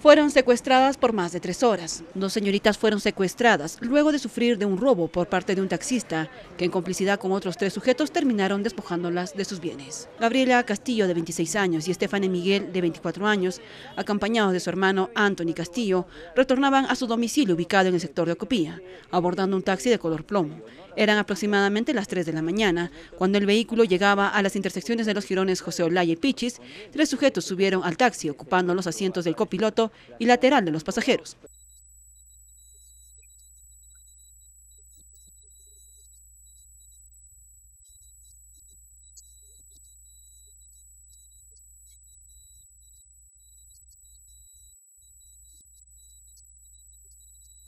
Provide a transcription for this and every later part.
Fueron secuestradas por más de tres horas. Dos señoritas fueron secuestradas luego de sufrir de un robo por parte de un taxista, que en complicidad con otros tres sujetos terminaron despojándolas de sus bienes. Gabriela Castillo, de 26 años, y Estefane Miguel, de 24 años, acompañados de su hermano Anthony Castillo, retornaban a su domicilio ubicado en el sector de Ocopía, abordando un taxi de color plomo. Eran aproximadamente las 3 de la mañana, cuando el vehículo llegaba a las intersecciones de los girones José Olaya y Pichis, tres sujetos subieron al taxi ocupando los asientos del copiloto y lateral de los pasajeros.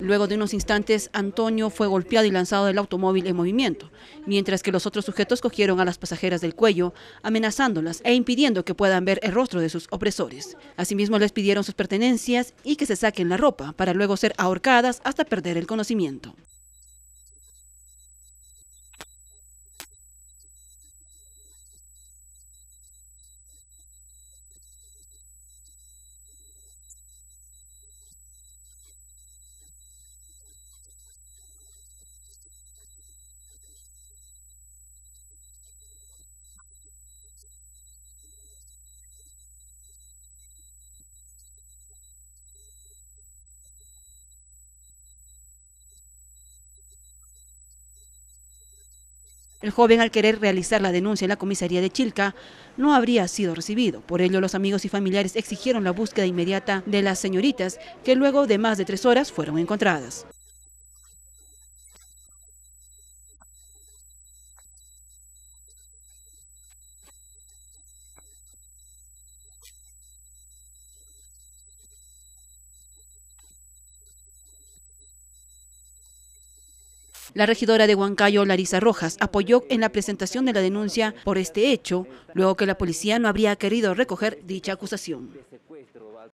Luego de unos instantes, Antonio fue golpeado y lanzado del automóvil en movimiento, mientras que los otros sujetos cogieron a las pasajeras del cuello, amenazándolas e impidiendo que puedan ver el rostro de sus opresores. Asimismo, les pidieron sus pertenencias y que se saquen la ropa para luego ser ahorcadas hasta perder el conocimiento. El joven al querer realizar la denuncia en la comisaría de Chilca no habría sido recibido. Por ello los amigos y familiares exigieron la búsqueda inmediata de las señoritas que luego de más de tres horas fueron encontradas. La regidora de Huancayo, Larisa Rojas, apoyó en la presentación de la denuncia por este hecho, luego que la policía no habría querido recoger dicha acusación.